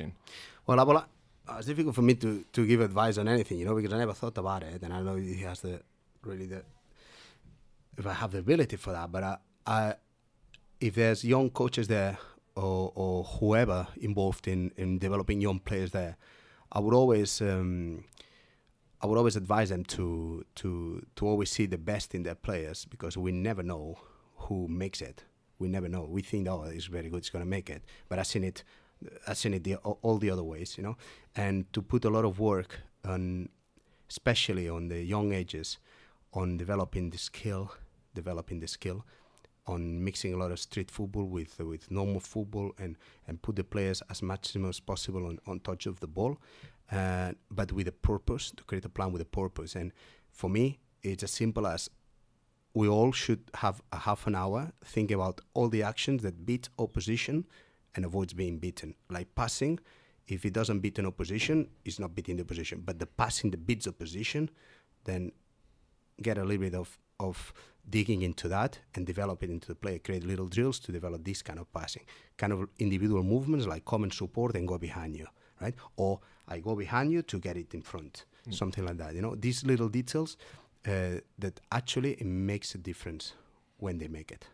question. Well, well, uh, it's difficult for me to, to give advice on anything, you know, because I never thought about it, and I know he has the really the if I have the ability for that. But I, I if there's young coaches there or, or whoever involved in, in developing young players there, I would always um, I would always advise them to to to always see the best in their players because we never know who makes it. We never know. We think, oh, it's very good, it's going to make it. But I've seen it, I've seen it the, all the other ways, you know. And to put a lot of work on, especially on the young ages, on developing the skill, developing the skill, on mixing a lot of street football with with normal football, and and put the players as much as possible on, on touch of the ball, uh, but with a purpose to create a plan with a purpose. And for me, it's as simple as we all should have a half an hour think about all the actions that beat opposition and avoids being beaten. Like passing, if it doesn't beat an opposition, it's not beating the opposition. But the passing that beats opposition, then get a little bit of, of digging into that and develop it into the play. Create little drills to develop this kind of passing. Kind of individual movements like come and support and go behind you, right? Or I go behind you to get it in front. Something like that. You know, these little details uh, that actually it makes a difference when they make it.